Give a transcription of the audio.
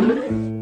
you